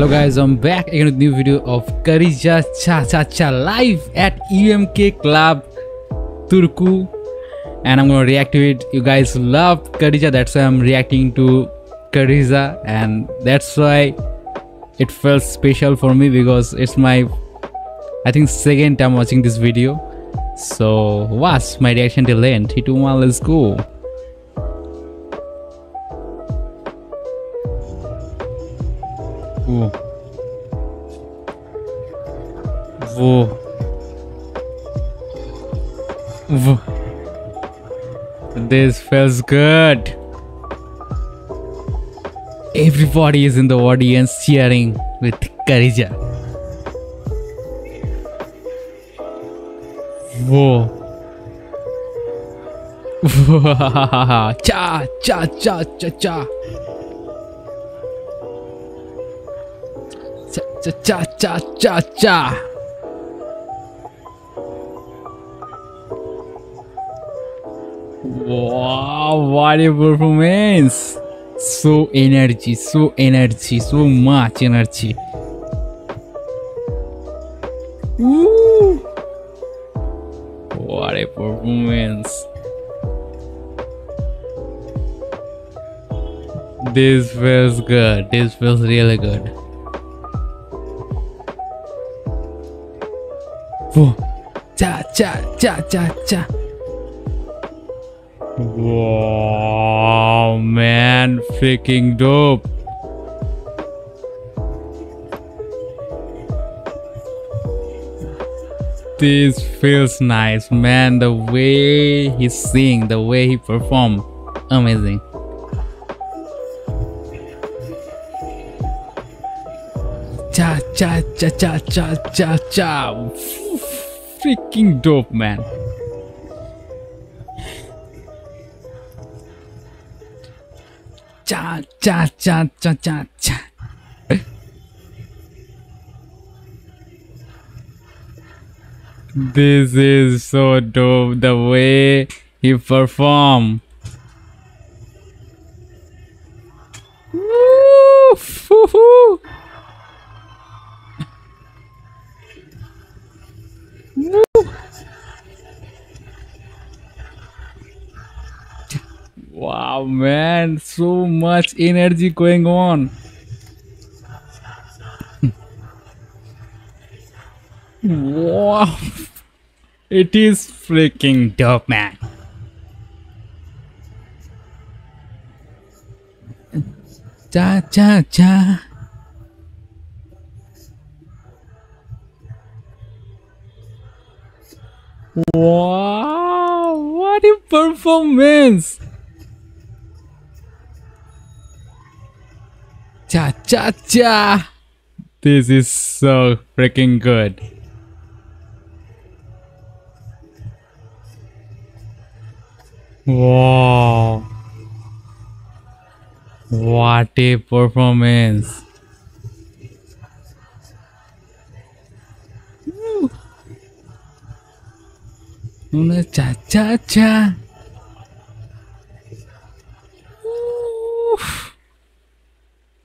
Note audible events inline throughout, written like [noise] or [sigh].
Hello guys, I'm back again with new video of Käärijä Cha Cha Cha live at UMK Club Turku and I'm gonna react to it. You guys love Käärijä, that's why I'm reacting to Käärijä and that's why it felt special for me because it's my I think second time watching this video. So what's my reaction till end? 3, 2, 1, let's go. Ooh. Whoa. Whoa. This feels good. Everybody is in the audience cheering with Käärijä. Whoa. [laughs] cha cha cha cha cha. Cha cha cha cha cha. Wow, what a performance! So energy, so energy, so much energy. Woo! What a performance! This feels good. This feels really good. Whoa! Cha cha cha cha cha. Wow, man, freaking dope. This feels nice, man. The way he sing, the way he perform, amazing. Cha cha cha cha cha cha cha. Freaking dope, man. cha cha cha cha cha cha. this is so dope the way he perform. Woo! Wow, man, so much energy going on. wow, it is freaking dope, man. Cha cha cha. Wow, what a performance! Cha cha cha! This is so freaking good. Wow! What a performance! Cha cha cha!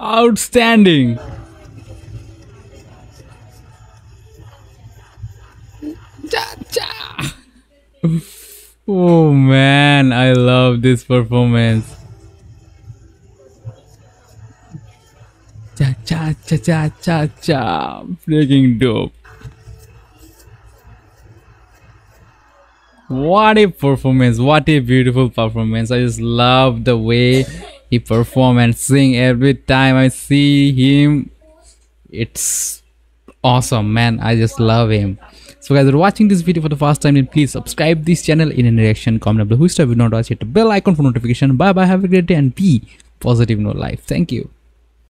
Outstanding! Oh man, I love this performance. Cha cha cha cha cha cha! Freaking dope. What a performance! What a beautiful performance! I just love the way he perform and sing every time I see him. It's awesome, man. I just love him. So guys, if you're watching this video for the first time, then please subscribe this channel in any reaction, comment below who still not watch it, bell icon for notification. Bye bye, have a great day and be positive in your life. Thank you.